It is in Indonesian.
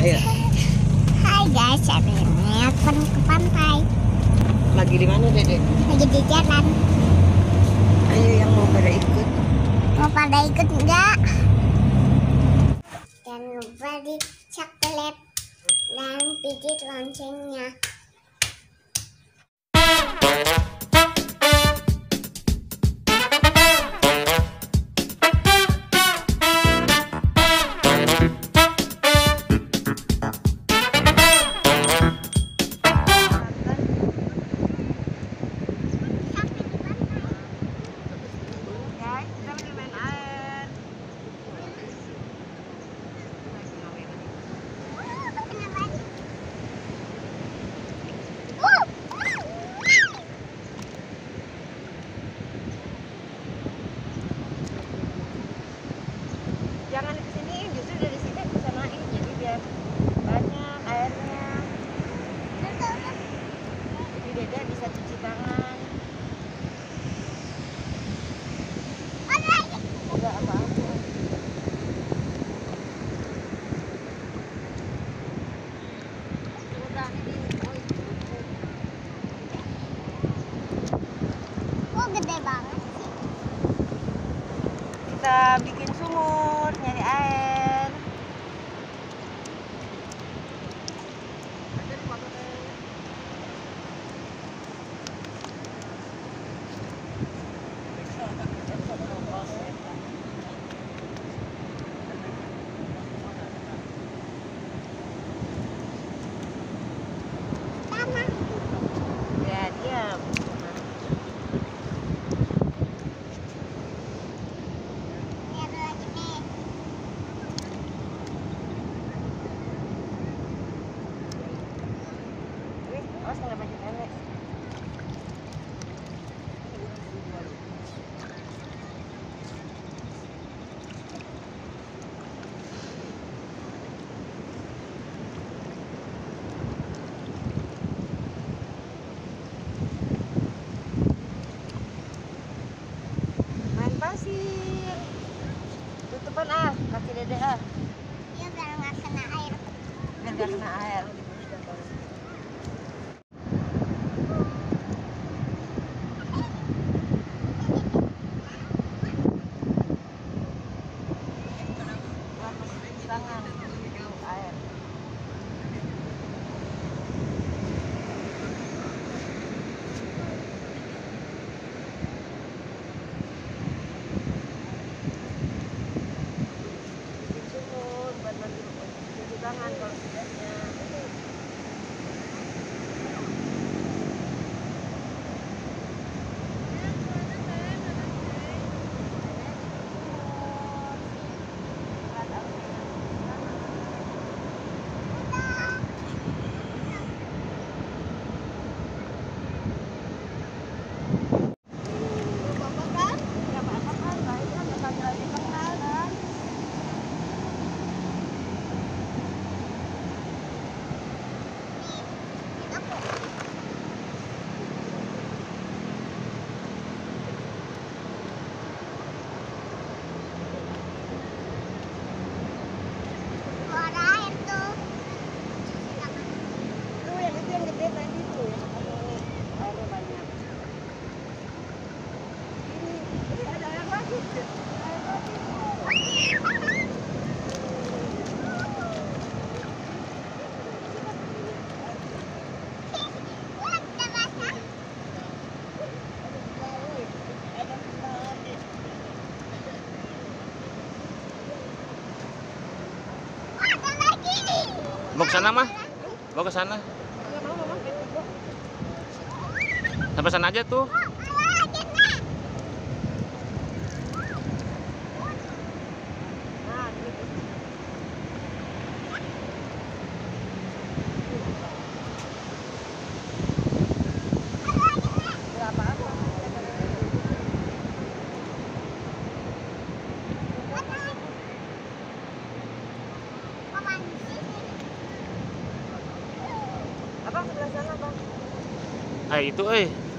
Ayo. Hai guys, hari ini aku ke pantai. Lagi di mana, Dedek? Lagi di jalan. Ayo yang mau pada ikut. Mau pada ikut enggak? Jangan lupa di subscribe dan pijit loncengnya. Kita bikin sumur, Nggak baju nenek. Main pasir. Tutupan ah, kaki dede ah, Iya, biar nggak kena air. biar nggak kena air. Kailangan ko. Mau ke sana mah? Mau ke sana? Gitu. Sampai sana aja tuh. ah itu eh.